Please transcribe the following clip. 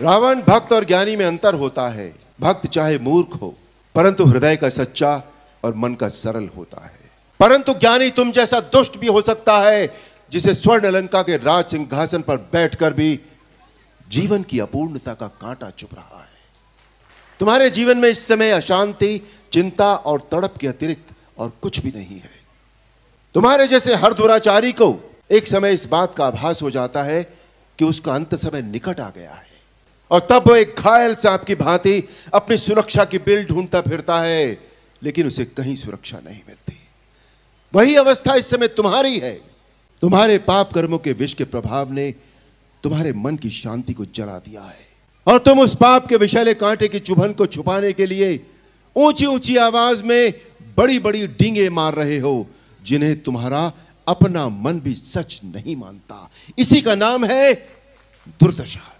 रावण भक्त और ज्ञानी में अंतर होता है। भक्त चाहे मूर्ख हो, परंतु हृदय का सच्चा और मन का सरल होता है। परंतु ज्ञानी तुम जैसा दुष्ट भी हो सकता है, जिसे स्वर्ण लंका के राज सिंहासन पर बैठकर भी जीवन की अपूर्णता का कांटा चुप रहा है। तुम्हारे जीवन में इस समय अशांति, चिंता और तड़प के अतिरिक्त और कुछ भी नहीं है। तुम्हारे जैसे हर दुराचारी को एक समय इस बात का आभास हो जाता है कि उसका अंत समय निकट आ गया है। और तब वो एक घायल सांप की भांति अपनी सुरक्षा की बिल ढूंढता फिरता है, लेकिन उसे कहीं सुरक्षा नहीं मिलती। वही अवस्था इस समय तुम्हारी है। तुम्हारे पाप कर्मों के विष के प्रभाव ने तुम्हारे मन की शांति को जला दिया है। और तुम उस पाप के विषैले कांटे की चुभन को छुपाने के लिए ऊँची ऊँची आवाज़ में बड़ी बड़ी डींगे मार रहे हो, जिन्हें तुम्हारा अपना मन भी सच नहीं मानता। इसी का नाम है दुर्दशा।